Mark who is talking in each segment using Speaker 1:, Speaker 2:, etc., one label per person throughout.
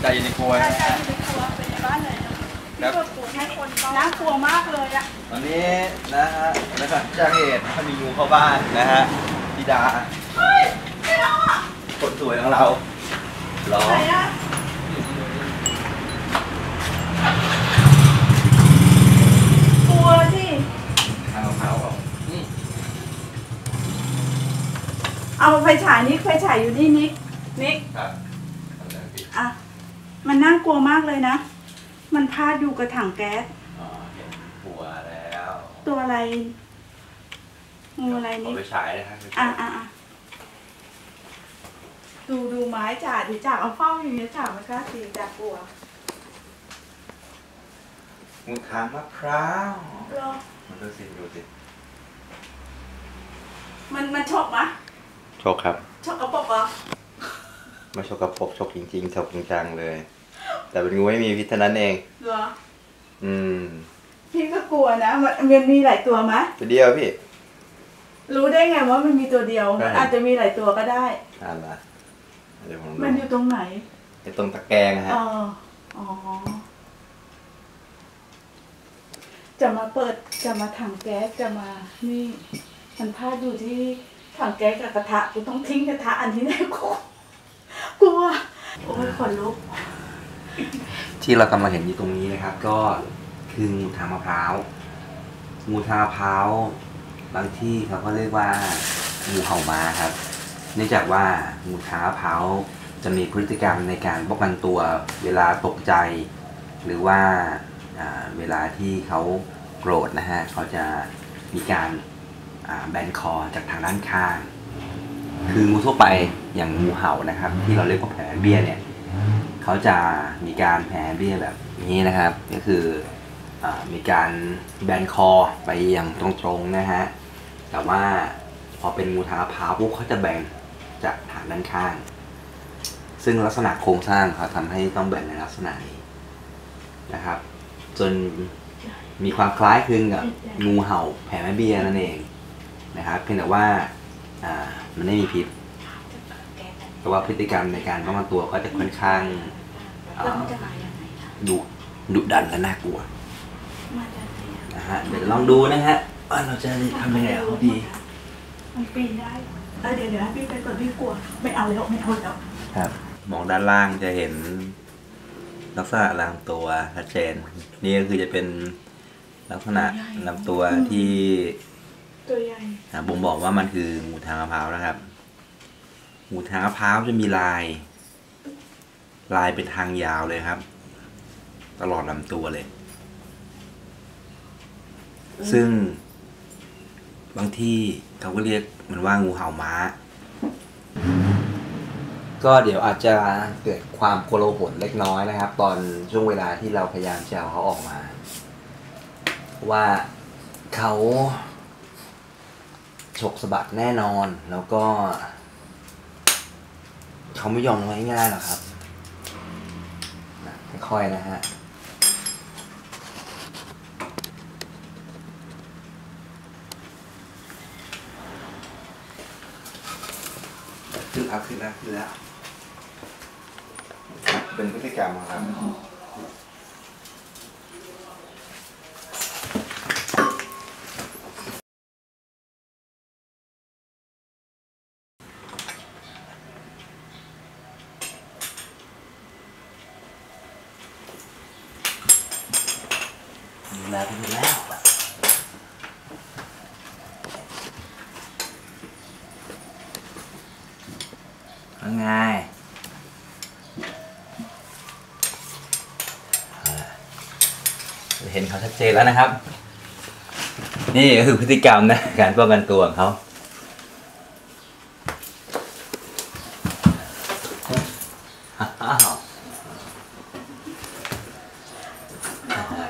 Speaker 1: ใจอยู่ในครัว
Speaker 2: ใช่
Speaker 1: นะ
Speaker 2: ใช่
Speaker 1: ฮะ
Speaker 2: อยู่ในครัวเป็นในบ้านเลยนะ
Speaker 1: ครั
Speaker 2: ที่
Speaker 1: บ
Speaker 2: เปิดปูให้คนก็น่ากลัวมากเลยอะ
Speaker 1: ตอนนี้นะฮะนะครับจากเหตุมีงูเข้าบ้านนะฮะธิดา
Speaker 2: เฮ้ยไม่เอาอะ
Speaker 1: คนสวยของเราร้อ
Speaker 2: ไหน
Speaker 1: ง
Speaker 2: อะกลัวสิ
Speaker 1: ทางมะพร้าวเอาอืม
Speaker 2: เอาไฟฉายนิกไฟฉายอยู่นี่นิกนิก
Speaker 1: ครับเอาเลยพี่
Speaker 2: อะ มันน่ากลัวมากเลยนะ มันพาดอยู่กับถังแก๊ส
Speaker 1: อ๋อเห็นหัวแล้ว
Speaker 2: ตัวอะไรงูอะไร
Speaker 1: เอา
Speaker 2: นี่
Speaker 1: ไปฉายนะครับ
Speaker 2: อะอะอะดูดูไม้จ่าดิจ่าเอาเฝ้าอย่างเงี้ยจ่ามันกล้าตีจ่ากลัว
Speaker 1: งูทางมะพร้าว
Speaker 2: เหรอ
Speaker 1: มันดูสิดูสิ
Speaker 2: มันมันฉกมะ
Speaker 1: โชคครับ
Speaker 2: ฉกกระปกเหรอ
Speaker 1: ไม่ชกกระปกชกจริงๆชกจริงจังเลย แต่เป็นงูไม่มีพิษเท่านั้นเอง
Speaker 2: เหรอ
Speaker 1: อืม
Speaker 2: พี่ก็กลัวนะมันมันมีหลายตัวมะ
Speaker 1: ตัวเดียวพี่
Speaker 2: รู้ได้ไงว่ามันมีตัวเดียว
Speaker 1: ใช่
Speaker 2: อาจจะมีหลายตัวก็ได้
Speaker 1: อ่านละเดี๋ยวผม
Speaker 2: มันอยู่ตรงไหน
Speaker 1: ไอ้ตรงตะแกรงนะ
Speaker 2: เอ
Speaker 1: ฮะ
Speaker 2: ออ๋อจะมาเปิดจะมาถังแก๊สจะมานี่มันพลาดอยู่ที่ถังแก๊สกับกระทะกูต้องทิ้งกระทะอันที่ไหนกูกลัว โอ้ยขนลุก
Speaker 1: ที่เรากำลังเห็นอยู่ตรงนี้นะครับ ก็คืองูทางมะพร้าว งูทางมะพร้าวบางที่เขาก็เรียกว่างูเห่าม้าครับ เนื่องจากว่างูทางมะพร้าวจะมีพฤติกรรมในการป้องกันตัวเวลาตกใจ หรือว่าเวลาที่เขาโกรธนะฮะเขาจะมีการแบนคอจากทางด้านข้าง คืองูทั่วไปอย่างงูเห่านะครับ ที่เราเรียกว่าแผลเบี้ยเนี่ยเขาจะมีการแผลเบี้ยแบบนี้นะครับ ก็คืออมีการแบนคอไปอย่างตรงๆนะฮะแต่ว่าพอเป็นงูท้าพาวปุ๊บเขาจะแบ่งจากฐานด้านข้าง ซึ่งลักษณะโครงสร้างเขาทำให้ต้องแบ่งในลักษณะนี้นะครับ จนมีความคล้ายคลึงกับงูเห่าแผลแม่เบี้ยนั่นเองนะครับเพียงแต่ว่า มันไม่มีพิษแต่ว่าพฤติกรรมในการป้องกันตัวก็จะค่อนข้างเอ่
Speaker 2: แล้ว
Speaker 1: อ
Speaker 2: มันจะมายังไงคะ
Speaker 1: ดุดุดันและน่ากลัว
Speaker 2: มาจากไหนอะ
Speaker 1: นะฮะเดี๋ยวลองดูนะฮะว่าเราจะทำยังไงกับเขาดี
Speaker 2: มันปีนได้เออเดี๋ยวเดี๋ยวให้พี่ไปก่อนพี่กลัวไม่เอาแล้วไม่เอาแล้ว
Speaker 1: ครับมองด้านล่างจะเห็นลักษณะลำตัวชัดเจนนี่ก็คือจะเป็นลักษณะลำตัวที่
Speaker 2: ตัวใหญ่
Speaker 1: บ่งบอกว่ามันคืองูทางมะพร้าวนะครับ งูทางมะพร้าวจะมีลาย ลายเป็นทางยาวเลยครับ ตลอดลำตัวเลย ซึ่ง บางที่เขาก็เรียกมันว่างูเห่าม้า ก็เดี๋ยวอาจจะเกิดความโกลาหลเล็กน้อยนะครับ ตอนช่วงเวลาที่เราพยายามจะเอาเขาออกมา ว่าเขา ฉกสะบัดแน่นอน แล้วก็ เขาไม่ยอมง่ายๆหรอกครับนะค่อยๆนะฮะขึ้นแล้วขึ้นแล้วขึ้นแล้ว เป็นพฤติกรรมครับ ดูแลไปหมดแล้วยังไง เห็นเขาชัดเจนแล้วนะครับ นี่ก็คือพฤติกรรมนะการป้องกันตัวของเขาอ้าว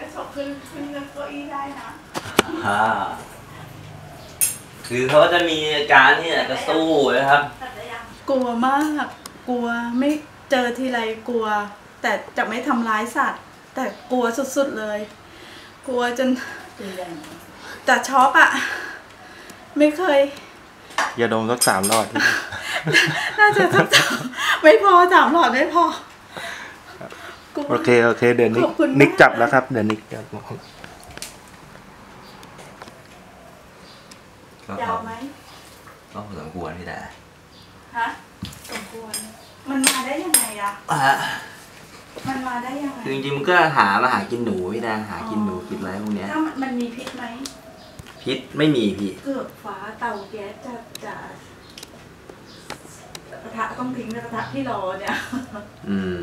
Speaker 2: กระจกขึ้นขึ้นเก้าอี้ได้นะ
Speaker 1: อ่าคือเขาจะมีอาการที่อยากจะสู้นะครับ
Speaker 2: กลัวมาก กลัวไม่เจอทีไรกลัว แต่จะไม่ทำร้ายสัตว์ แต่กลัวสุดๆเลย กลัวจนแต่ช็อกอะไม่เคย
Speaker 3: อย่าดมสักสามรอบที่
Speaker 2: น่าจะสักสามไม่พอสามหลอดไม่พอกลัว
Speaker 3: โอเค โอเค เดี๋ยวนิก
Speaker 2: ขอบคุณมาก
Speaker 3: นิกจับแล้วครับ เดี๋ยวนิกจับ
Speaker 1: ก็
Speaker 2: ยาวไหม
Speaker 1: ก็พอสมควรพี่ดา
Speaker 2: ฮะสมควร มันมาได้ยังไงอะ
Speaker 1: อะ
Speaker 2: มันมาได้ยังไง
Speaker 1: คือจริงๆมันก็หามาหากินหนูพี่ดาหากินหนูกินอะไรพวกเนี้ย
Speaker 2: ถ้ามันมันมีพิษไหม
Speaker 1: พิษไม่มีพี่
Speaker 2: เกือบฟ้าเตาแก๊สจะจะกระทะต้องทิ้งนะกระทะที่รอเนี่ย
Speaker 1: อืม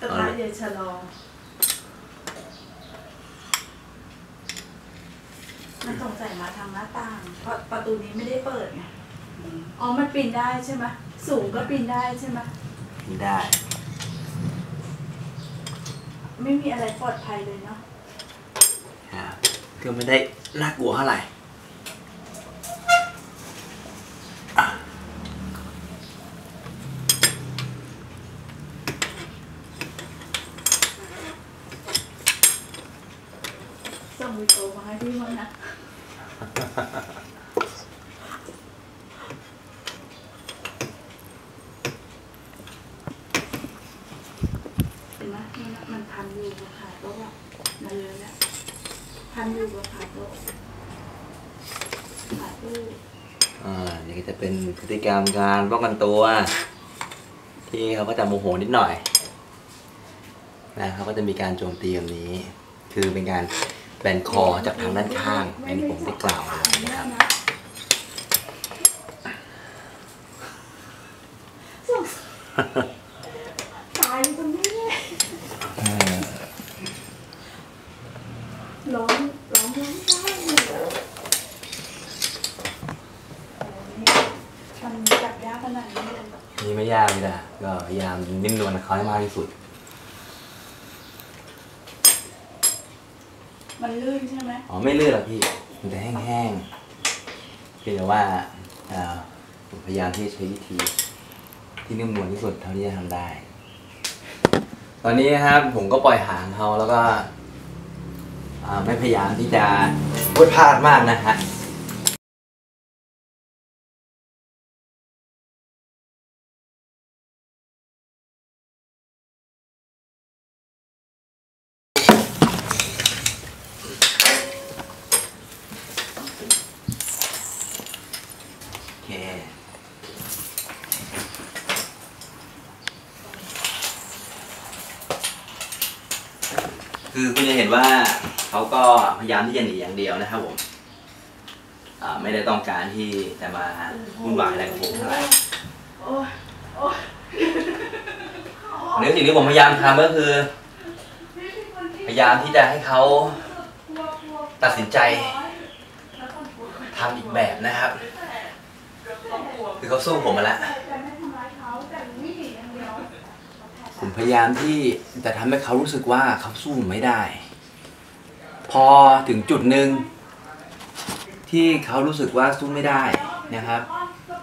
Speaker 2: กระทะเย็นชะลอมันสงสัยมาทางหน้าต่างเพราะประตูนี้ไม่ได้เปิดไงอ๋อมันปีนได้ใช่ไหมสูงก็ปีนได้ใช่ไหม
Speaker 1: ไม่ได้
Speaker 2: ไม่มีอะไรปลอดภัยเลยเนาะ
Speaker 1: ครับก็ไม่ได้น่ากลัวเท่าไหร่
Speaker 2: ส่งวิดีโอมาให้พี่มั้งนะ เห็นไหมมันมันพันอยู่กับขาโต๊ะอะ มาเลยแล้วพันอยู่กับขาโต๊ะขาตู้
Speaker 1: อ่านี่ก็จะเป็นพฤติกรรมการป้องกันตัว ที่เขาก็จะโมโหนิดหน่อยนะเขาก็จะมีการโจมตีแบบนี้ คือเป็นการแบนคอจากทางด้านข้างอย่างที่ผมได้กล่าวเอาไว้นะครับ
Speaker 2: ตายตรงนี้เลยร้องร้องร้องได้เลยโอ้นี่มันจับยากขนาดนี้เลย
Speaker 1: นี่ไม่ยากเลยนะก็พยายามนิ่มนวลกับเขา ให้มากที่สุด
Speaker 2: มันลื่นใช่ไหม
Speaker 1: อ๋อไม่เลือดหรอกพี่ มันจะแห้งๆเพียงแต่ว่าอ่าผมพยายามที่จะใช้วิธี ที่นุ่มนวลที่สุดเท่าที่จะทำได้ ตอนนี้นะครับผมก็ปล่อยหางเขาแล้วก็อ่าไม่พยายามที่จะพูดพลาดมากนะฮะ โอ เคคือคุณจะเห็นว่าเขาก็พยายามที่จะหนีอย่างเดียวนะครับผมไม่ได้ต้องการที่จะมาวุ่นวายอะไรกับผมเท่าไหร่เนื้อสิ่งที่ผมพยายามทำก็คือ พยายามที่จะให้เขาตัดสินใจทำอีกแบบนะครับ คือเขาสู้ผมมาแล้ว
Speaker 2: จะไม่ทำร้ายเขาแต่วิ่งหนีอย่างเดียว
Speaker 1: ผมพยายามที่จะทำให้เขารู้สึกว่าเขาสู้ผมไม่ได้ พอถึงจุดหนึ่งที่เขารู้สึกว่าสู้ไม่ได้นะครับ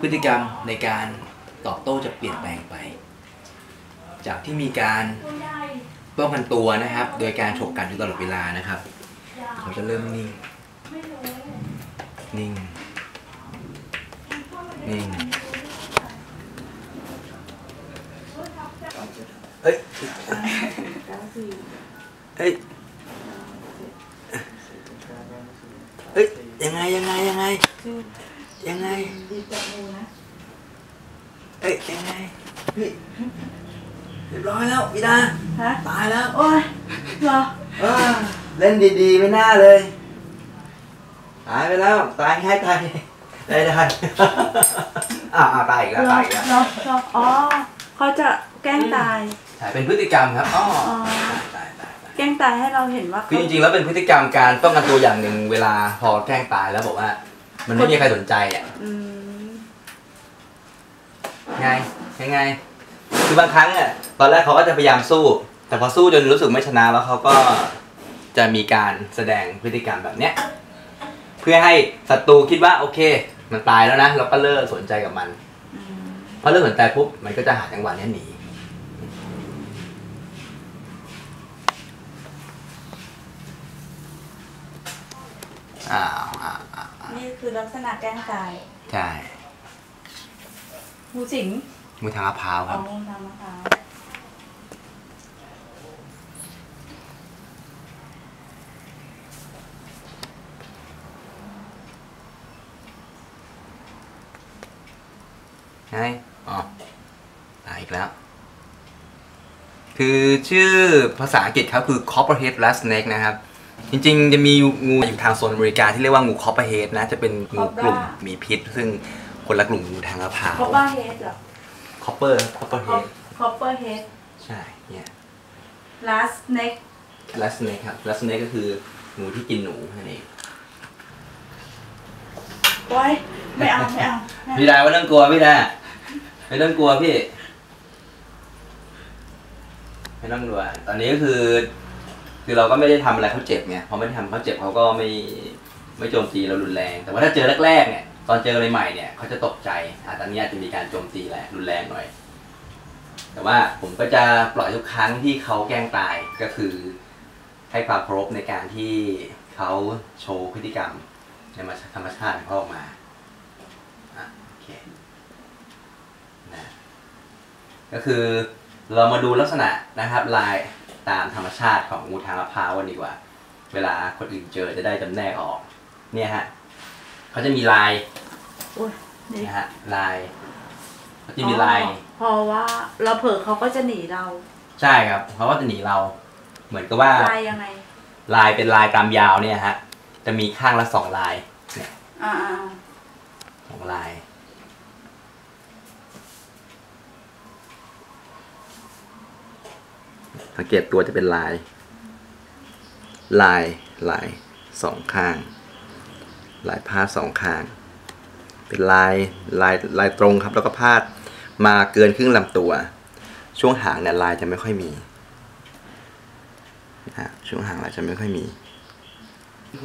Speaker 1: พฤติกรรมในการตอบโต้จะเปลี่ยนแปลงไป จากที่มีการ
Speaker 2: ตัวใหญ่
Speaker 1: ป้องกันตัวนะครับ โดยการฉกกัดอยู่ตลอดเวลานะครับ เขาจะเริ่มนิ่ง นิ่ง นิ่ง เฮ้ย
Speaker 2: เก้าสี่
Speaker 1: เฮ้ยเฮ้ยยังไงยังไงยังไง
Speaker 2: ชื่อ
Speaker 1: ยังไง
Speaker 2: ดีจับงูนะ
Speaker 1: เฮ้ยยังไงเฮ้ยเรียบร้อยแล้วพี่ดา
Speaker 2: ฮะ
Speaker 1: ตายแล้ว
Speaker 2: โอ้ยเหรอ
Speaker 1: เออเล่นดีๆไม่น่าเลยตายไปแล้วตายง่ายตายได้ได้อ้าวอ้าวตายอีกแล้ว
Speaker 2: เหรอ
Speaker 1: ตายอีกแล้ว
Speaker 2: เหรอเหรออ๋อเขาจะแกล้งตาย
Speaker 1: ใช่เป็นพฤติกรรมครับอ๋อ
Speaker 2: อ๋อ
Speaker 1: ตายตายตาย
Speaker 2: แกล้งตายให้เราเห็นว่า
Speaker 1: คือ
Speaker 2: เขา
Speaker 1: จริงๆ แล้วเป็นพฤติกรรมการป้องกันตัวอย่างหนึ่งเวลาพอแกล้งตายแล้วบอกว่า มันไม่มีใครสนใจอะ
Speaker 2: อืม
Speaker 1: ไงยังไง คือบางครั้งอะตอนแรกเขาก็จะพยายามสู้ แต่พอสู้จนรู้สึกไม่ชนะแล้วเขาก็จะมีการแสดงพฤติกรรมแบบเนี้ยเพื่อให้ศัตรูคิดว่าโอเค มันตายแล้วนะเราก็เลิกสนใจกับมัน
Speaker 2: อืม
Speaker 1: พอเลิกสนใจปุ๊บมันก็จะหาจังหวะเนี้ยหนี อ้าา
Speaker 2: นี่คือลักษณะแกล้งตาย
Speaker 1: ใช่
Speaker 2: งูสิง
Speaker 1: มูทางมะพร้าวครับ
Speaker 2: งูทางมะพร้าว
Speaker 1: ไงอ๋อตายอีกแล้ว คือชื่อภาษาอังกฤษเขาคือ copperhead rat snake นะครับ จริงๆ จะมีงูอยู่ทางโซนอเมริกาที่เรียกว่างู copperhead นะ จะเป็นงูกลุ่มมีพิษ ซึ่งคนละกลุ่มงูทางมะพร้าว
Speaker 2: copperhead เหรอ
Speaker 1: copper copperhead
Speaker 2: copperhead
Speaker 1: ใช่เนี่ย
Speaker 2: rat snake
Speaker 1: rat snake ครับ rat snake ก็คืองูที่กินหนูนั่นเอง
Speaker 2: โอ้ยไม่เอาไม่เอาไม่เอา
Speaker 1: พี่ดาไม่ต้องกลัวพี่ดาไม่ต้องกลัวพี่ไม่ต้องกลัวตอนนี้ก็คือ คือเราก็ไม่ได้ทำอะไรเขาเจ็บไงพอไม่ได้ทำเขาเจ็บเขาก็ไม่ไม่โจมตีเรารุนแรง แต่ว่าถ้าเจอแรกๆเนี่ยตอนเจอใหม่ๆเนี่ยเขาจะตกใจอ่ตอนนี้อาจจะมีการโจมตีแหละรุนแรงหน่อย แต่ว่าผมก็จะปล่อยทุกครั้งที่เขาแกล้งตายก็คือให้ความเคารพในการที่เขาโชว์พฤติกรรมในธรรมชาติของเขาออกมาอะโอเคนะก็คือเรามาดูลักษณะนะครับลาย ตามธรรมชาติของงูทางมะพร้าวกันดีกว่า เวลาคนอื่นเจอจะได้จำแนกออก เนี่ยฮะเขาจะมีลาย
Speaker 2: โอ้ยนี่
Speaker 1: นะฮะลายเขาจะมีลาย
Speaker 2: อ๋อเพราะว่าเราเผลอเขาก็จะหนีเรา
Speaker 1: ใช่ครับเขาก็จะหนีเรา เหมือนกับว่า
Speaker 2: ลายยังไง
Speaker 1: ลายเป็นลายตามยาวเนี่ยฮะ จะมีข้างละสองลายเนี่ย
Speaker 2: อ่า
Speaker 1: สองลาย สังเกตตัวจะเป็นลาย ลายลายสองข้าง ลายพาดสองข้าง เป็นลายลายลายตรงครับ แล้วก็พาดมาเกินครึ่งลำตัว ช่วงหางเนี่ยลายจะไม่ค่อยมีนะฮะช่วงหางลายจะไม่ค่อยมี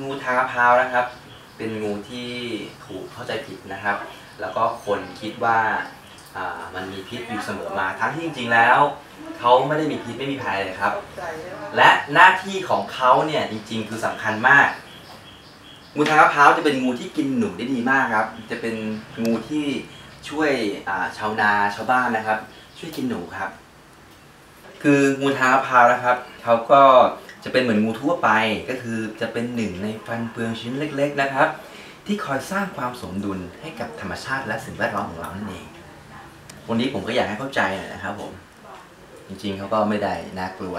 Speaker 1: งูทางมะพร้าวนะครับ เป็นงูที่ถูกเข้าใจผิดนะครับ แล้วก็คนคิดว่า มันมีพิษอยู่เสมอมาทั้งที่จริงๆแล้วเขาไม่ได้มีพิษไม่มีภัยเลยครับ และหน้าที่ของเขาเนี่ยจริง ๆ คือสำคัญมาก งูทางมะพร้าวจะเป็นงูที่กินหนูได้ดีมากครับ จะเป็นงูที่ช่วยชาวนาชาวบ้านนะครับ ช่วยกินหนูครับ คืองูทางมะพร้าวนะครับเขาก็จะเป็นเหมือนงูทั่วไปก็คือจะเป็นหนึ่งในฟันเฟืองชิ้นเล็ก ๆ นะครับ ที่คอยสร้างความสมดุลให้กับธรรมชาติและสิ่งแวดล้อมของเรานั่นเอง วันนี้ผมก็อยากให้เข้าใจหน่อยนะครับผม จริงๆเขาก็ไม่ได้น่ากลัว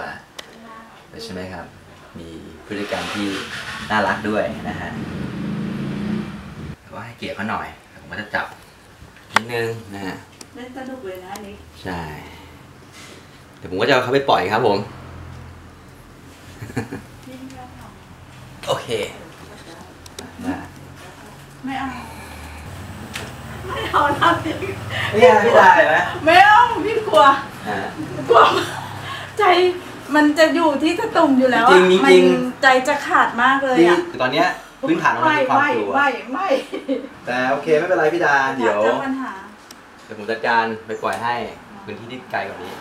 Speaker 1: เลยใช่ไหมครับ มีพฤติกรรมที่น่ารักด้วยนะฮะแต่ว่าให้เกียรติเขาหน่อย ผมก็จะจับนิดนึงนะฮะ
Speaker 2: เล่นสนุกเลยนะอันนี้
Speaker 1: ใช่เดี๋ยวผมก็จะเอาเขาไปปล่อยครับผม โอเคได้
Speaker 2: ไม่เอา ไม่เอานะพี่
Speaker 1: ไม่ได้ไม่ได้ไหม
Speaker 2: ไม่เอาพี่กลัว
Speaker 1: อ่า
Speaker 2: กลัว ใจมันจะอยู่ที่สตุ่มอยู่แล้วอะ
Speaker 1: จริงๆจริงๆ
Speaker 2: มันใจจะขาดมากเลย
Speaker 1: ที่
Speaker 2: อะ
Speaker 1: ตอนเนี้ยพื้นฐานของมัน
Speaker 2: ไม่
Speaker 1: คือความ
Speaker 2: ไม่
Speaker 1: กลัว
Speaker 2: ไม่ไม่
Speaker 1: แต่โอเคไม่เป็นไรพี่ดา เดี๋ยว
Speaker 2: เจอปัญหา
Speaker 1: เดี๋ยวผมจัดการไปปล่อยให้พื้นที่ที่ไกลกว่านี้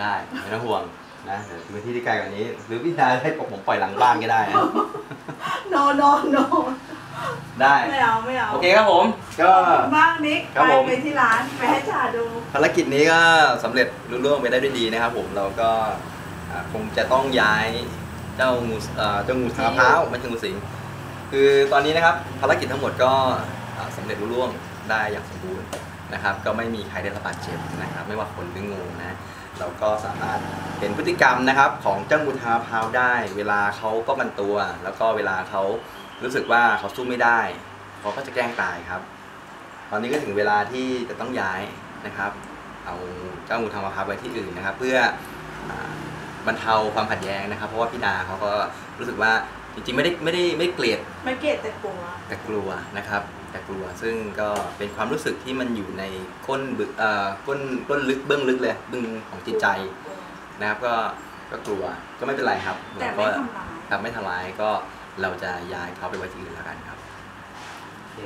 Speaker 1: ได้ไม่ต้องห่วงนะเดี๋ยวพื้นที่ที่ไกลกว่านี้ หรือพี่ดาให้ผมปล่อยหลังบ้านก็ได้นะ
Speaker 2: โนโนโน
Speaker 1: ได้
Speaker 2: ไม่เอาไม่เอา
Speaker 1: โอเคครับผม ก็
Speaker 2: มากนิก
Speaker 1: ครับ
Speaker 2: ไป
Speaker 1: ผม
Speaker 2: ไปที่ร้านไปให้จ่าดู
Speaker 1: ภารกิจนี้ก็สำเร็จรุ่ร่วงไปได้ด้วยดีนะครับผมเราก็อ่าคงจะต้องย้ายเจ้างูเอ่อเจ้างูทางมะพร้าวไม่ใช่งูสิงคือตอนนี้นะครับภารกิจทั้งหมดก็อ่าสำเร็จรุ่ร่วงได้อย่างสมบูรณ์นะครับ ก็ไม่มีใครได้รับบาดเจ็บนะครับ ไม่ว่าคนหรืองูนะเราก็สามารถเห็นพฤติกรรมนะครับของเจ้างูทางมะพร้าวได้ เวลาเขาก็มันตัว แล้วก็เวลาเขา รู้สึกว่าเขาสู้ไม่ได้เขาก็จะแกล้งตายครับ ตอนนี้ก็ถึงเวลาที่จะต้องย้ายนะครับ เอาเจ้างูทางมะพร้าวไปที่อื่นนะครับ เพื่ออาบรรเทาความขัดแย้งนะครับ เพราะว่าพี่ดาเขาก็รู้สึกว่าจริงๆไม่ได้ไม่ได้ไม่เกลียด
Speaker 2: ไม่เกลียดแต่กลัว
Speaker 1: แต่กลัวนะครับ แต่กลัวซึ่งก็เป็นความรู้สึกที่มันอยู่ในก้นบึกเอ่อก้นก้นลึกเบื้องลึกเลยเบื้องของจิตใจนะครับก็ก็กลัวก็ไม่เป็นไรครับ
Speaker 2: แต่
Speaker 1: เรา
Speaker 2: ไม่
Speaker 1: ก็
Speaker 2: ทำร้าย
Speaker 1: ครับไม่ทำร้ายก็ เราจะย้ายเขาไปไว้ที่อื่นแล้วกันครับ โอเค